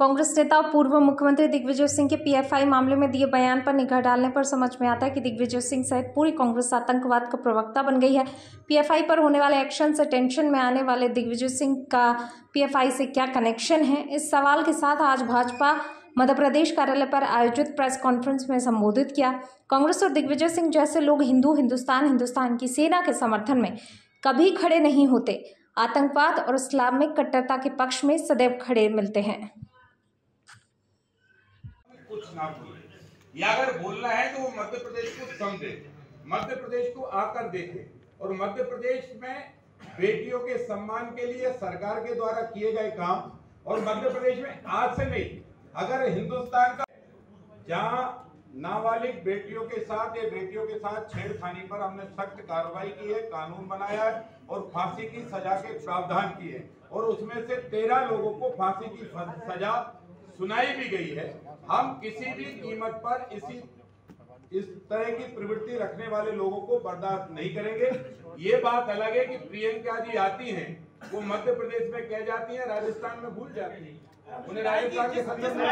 कांग्रेस नेता और पूर्व मुख्यमंत्री दिग्विजय सिंह के पीएफआई मामले में दिए बयान पर निगाह डालने पर समझ में आता है कि दिग्विजय सिंह सहित पूरी कांग्रेस आतंकवाद का प्रवक्ता बन गई है। पीएफआई पर होने वाले एक्शन से टेंशन में आने वाले दिग्विजय सिंह का पीएफआई से क्या कनेक्शन है? इस सवाल के साथ आज भाजपा मध्य प्रदेश कार्यालय पर आयोजित प्रेस कॉन्फ्रेंस में संबोधित किया। कांग्रेस और दिग्विजय सिंह जैसे लोग हिंदू, हिंदुस्तान हिंदुस्तान की सेना के समर्थन में कभी खड़े नहीं होते। आतंकवाद और इस्लामिक कट्टरता के पक्ष में सदैव खड़े मिलते हैं। कुछ ना बोले। या अगर बोलना है तो वो मध्य प्रदेश को समझे, मध्य प्रदेश को आकर देखे। और मध्य प्रदेश में बेटियों के सम्मान के लिए सरकार के द्वारा किए गए काम, और मध्य प्रदेश में आज से नहीं, अगर हिंदुस्तान का जहाँ नाबालिग बेटियों के साथ या बेटियों के साथ छेड़खानी पर हमने सख्त कार्रवाई की है, कानून बनाया है, और फांसी की सजा के प्रावधान किए और उसमें से तेरह लोगों को फांसी की सजा सुनाई भी गई है हम किसी भी कीमत पर इसी इस तरह की प्रवृत्ति रखने वाले लोगों को बर्दाश्त नहीं करेंगे। ये बात अलग है कि प्रियंका जी आती हैं वो मध्य प्रदेश में कह जाती हैं राजस्थान में भूल जाती हैं। उन्हें राजस्थान के संदर्भ में